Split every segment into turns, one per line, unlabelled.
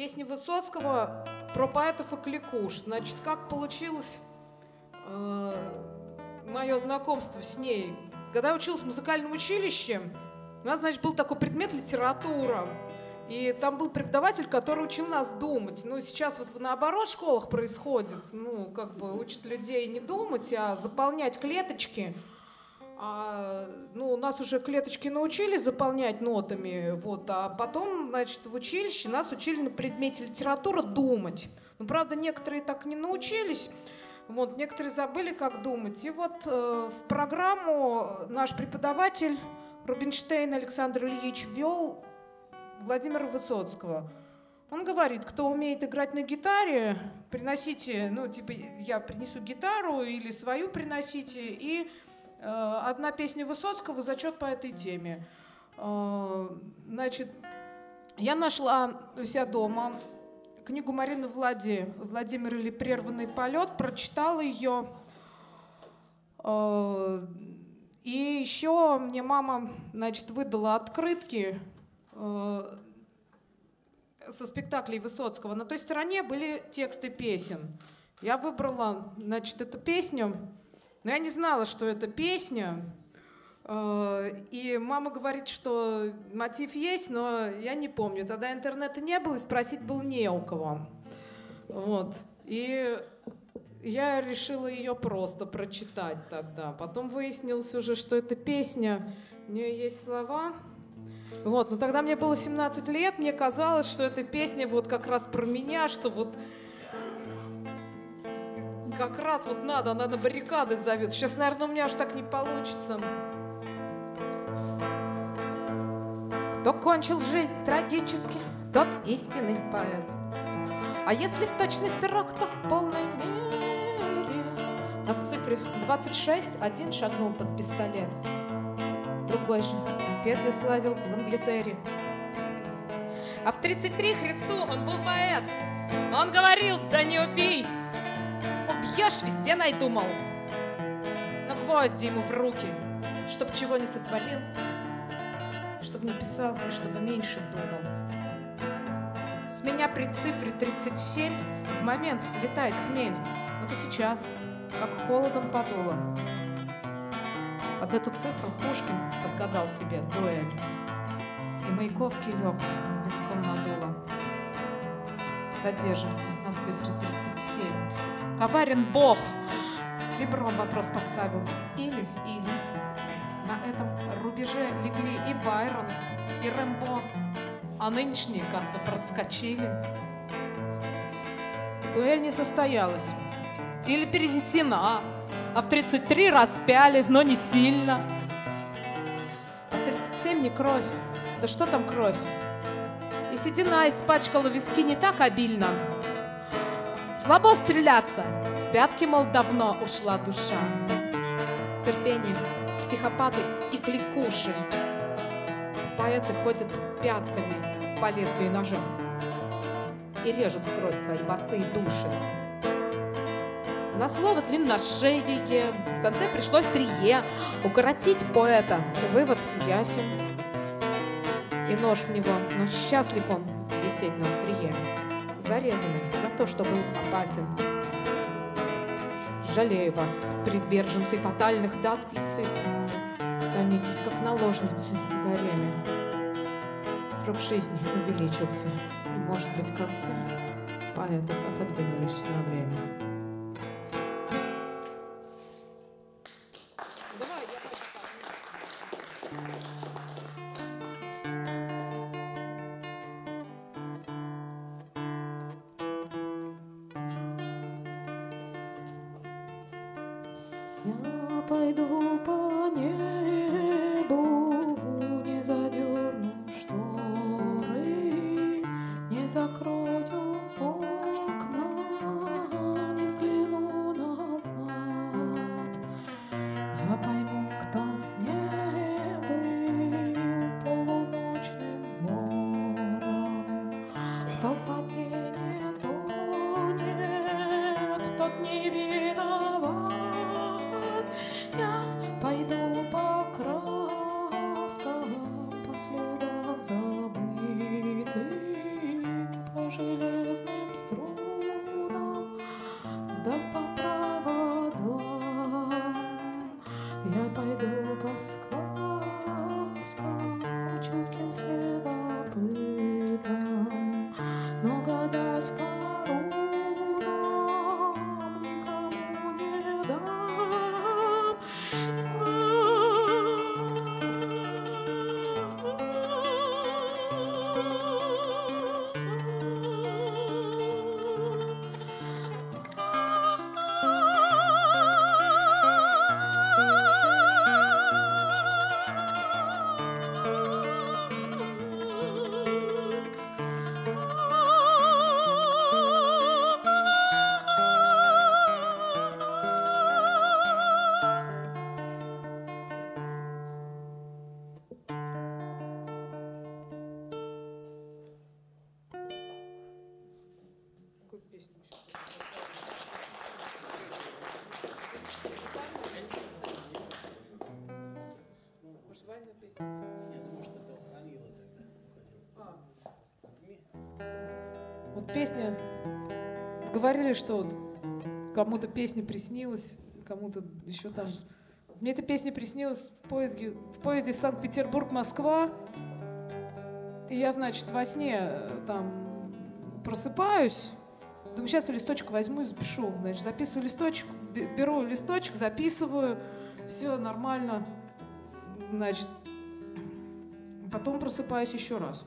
Песни Высоцкого про поэтов и кликуш. Значит, как получилось э, мое знакомство с ней? Когда я училась в музыкальном училище, у нас, значит, был такой предмет литература. И там был преподаватель, который учил нас думать. Ну, сейчас вот наоборот в школах происходит. Ну, как бы учат людей не думать, а заполнять клеточки. А, нас уже клеточки научили заполнять нотами, вот, а потом, значит, в училище нас учили на предмете литература думать. Ну, правда, некоторые так не научились, вот, некоторые забыли, как думать. И вот э, в программу наш преподаватель Рубинштейн Александр Ильич ввел Владимира Высоцкого. Он говорит, кто умеет играть на гитаре, приносите, ну, типа, я принесу гитару или свою приносите, и одна песня Высоцкого, зачет по этой теме. Э, значит, я нашла себя дома книгу Марины Влади «Владимир или прерванный полет», прочитала ее. Э, и еще мне мама, значит, выдала открытки э, со спектаклей Высоцкого. На той стороне были тексты песен. Я выбрала, значит, эту песню, но я не знала, что это песня. Э, и мама говорит, что мотив есть, но я не помню. Тогда интернета не было, и спросить было не у кого. Вот. И я решила ее просто прочитать тогда. Потом выяснилось уже, что эта песня, у нее есть слова. Вот, но тогда мне было 17 лет, мне казалось, что эта песня вот как раз про меня, что вот как раз вот надо, она на баррикады зовет. Сейчас, наверное, у меня аж так не получится. Кто кончил жизнь трагически, тот истинный поэт. А если в точный срок, то в полной мере. На цифре 26 один шагнул под пистолет. Другой же в петлю слазил в Англитере. А в 33 Христу он был поэт. Он говорил, да не убей, убьешь, везде найду, мол. Но гвозди ему в руки, чтоб чего не сотворил, чтоб не писал и чтобы меньше думал. С меня при цифре 37 в момент слетает хмель. Вот и сейчас, как холодом подуло. Под эту цифру Пушкин подгадал себе дуэль. И Маяковский лег, песком надуло. Задержимся на цифре 37. Коварен Бог! Ребром вопрос поставил. Или, или. На этом рубеже легли и Байрон, и Рэмбо, а нынешние как-то проскочили. Дуэль не состоялась. Или перенесена, а в 33 распяли, но не сильно. А 37 не кровь. Да что там кровь? Седина испачкала виски не так обильно. Слабо стреляться. В пятки, мол, давно ушла душа. Терпение, психопаты и кликуши. Поэты ходят пятками по лезвию ножа и режут в кровь свои босые души. На слово длинношее в конце пришлось трие укоротить поэта. Вывод ясен. И нож в него, но счастлив он висеть на острие, зарезанный за то, что был опасен. Жалею вас, приверженцы фатальных дат и цифр. Томитесь, как наложницы в гареме. Срок жизни увеличился. Может быть, к концу поэтов отодвинулись на время.
Я пойду по небу, Я пойду по
сказкам,
песня. Говорили, что кому-то песня приснилась, кому-то еще там. Мне эта песня приснилась в поезде, в поезде Санкт-Петербург-Москва. И я, значит, во сне э, там просыпаюсь. Думаю, сейчас я листочек возьму и запишу. Значит, записываю листочек, бе- беру листочек, записываю. Все нормально. Значит, потом просыпаюсь еще раз.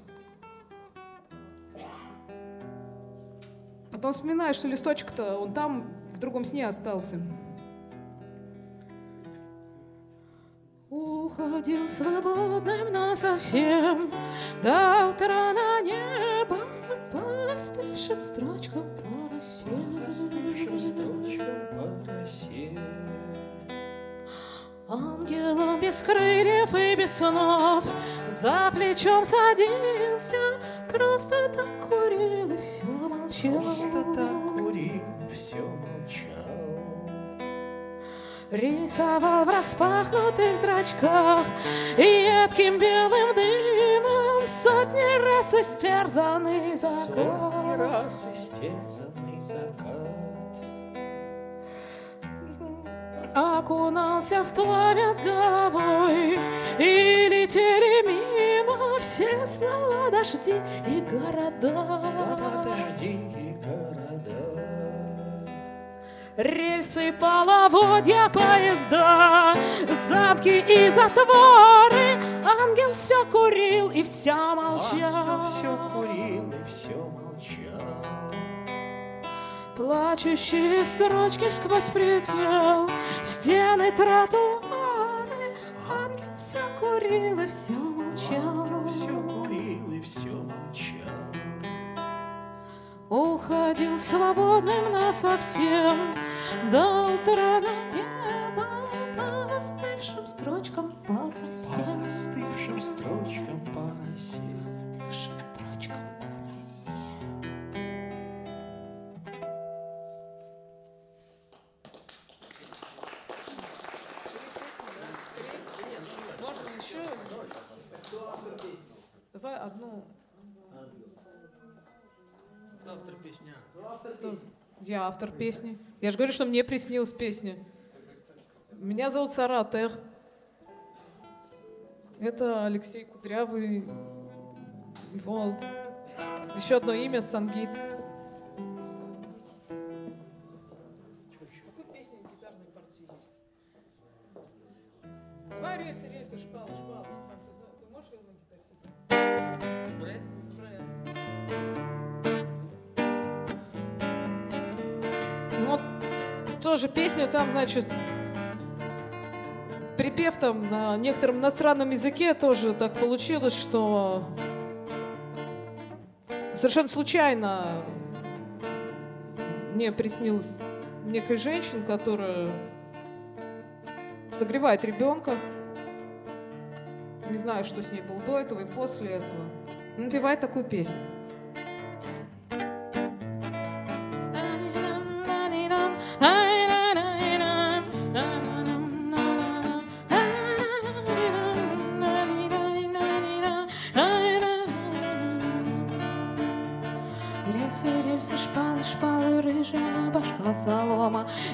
Потом вспоминаю, что листочек-то он там в другом сне остался.
Уходил свободным насовсем До утра на небо По остывшим строчкам по
Остывшим
росе
строчкам по росе.
Ангелом без крыльев и без снов За плечом садился Просто так курил и все молчал Рисовал в распахнутых зрачках И едким белым дымом Сотни раз истерзанный
Сотни
закат
раз истерзанный закат.
Окунался в пламя с головой И летели мимо Все слова дожди и города
Слова дожди и города.
Рельсы, половодья, поезда, запки и затворы. Ангел все курил и все молчал.
все курил и все молчал.
Плачущие строчки сквозь прицел, стены, тротуары. Ангел все курил и все молчал.
все курил и все молчал.
Уходил свободным насовсем До утра на небо По остывшим строчкам по росе
По остывшим строчкам по росе.
Остывшим строчкам по росе
Можно еще? Давай одну.
Песня.
Кто? Я автор песни. Я же говорю, что мне приснилась песня. Меня зовут Сара Тех. Это Алексей Кудрявый. Его еще одно имя Сангит. Тоже песню там, значит, припев там на некотором иностранном языке тоже так получилось, что совершенно случайно мне приснилась некая женщина, которая согревает ребенка. Не знаю, что с ней было до этого и после этого. Напевает такую песню.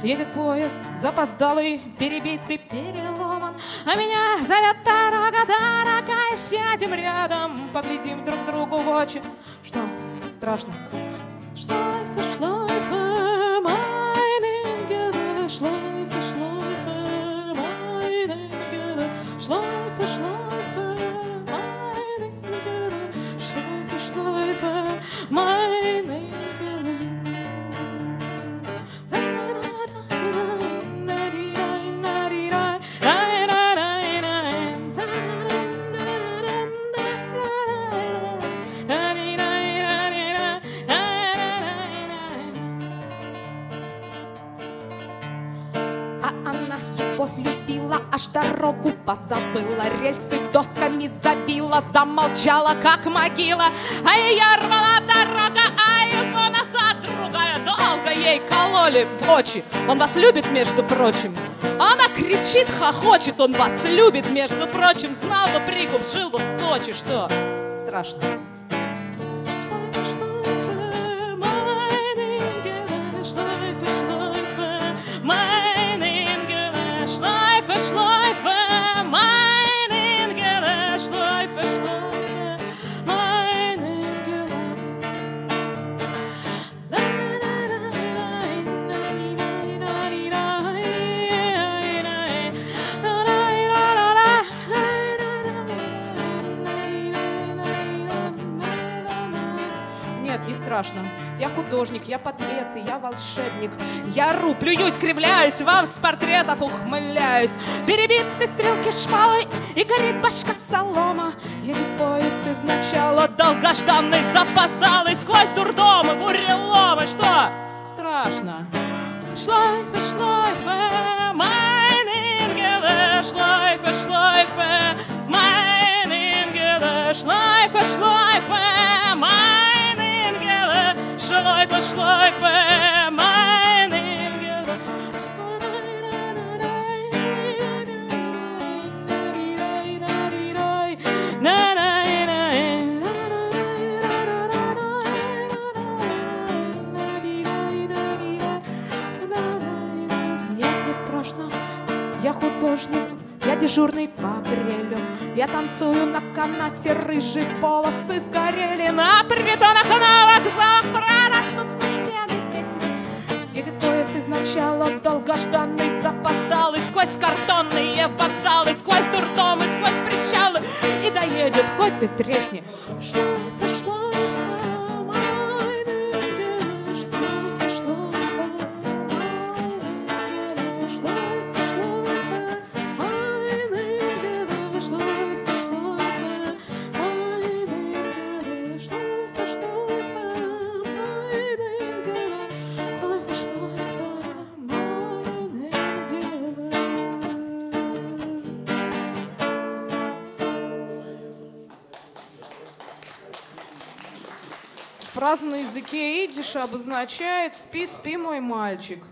Едет поезд, запоздалый, перебитый, переломан. А меня зовет дорога, дорогая, сядем рядом, поглядим друг другу в очи. Что, страшно? Шлайфе,
дорогу позабыла Рельсы досками забила, замолчала, как могила. А ее рвала дорога, а его назад другая Долго ей кололи в очи. Он вас любит, между прочим. Она кричит, хохочет, он вас любит, между прочим. Знал бы прикуп, жил бы в Сочи, что? Страшно страшно. Я художник, я подлец, и я волшебник. Я ру, плююсь, кривляюсь, вам с портретов ухмыляюсь. Перебиты стрелки шпалы, и горит башка солома. Едет поезд из начала, долгожданный, запоздалый, сквозь дурдомы, буреломы. Что? Страшно.
Schleife, Schleife, mein Engel, Schleife, Schleife, mein Schleife, mein Engel, Schleife, Schleife, mein Engel.
Нет, не страшно. Я художник, я дежурный по апрелю. Я танцую на канате, рыжие полосы сгорели. На притонах, на вокзалах поезд из начала, долгожданный, запоздалый, сквозь картонные вокзалы, сквозь дурдомы, сквозь причалы. И доедет, хоть ты тресни. Шлайфе, Фраза на языке идиша обозначает «спи, спи, мой мальчик».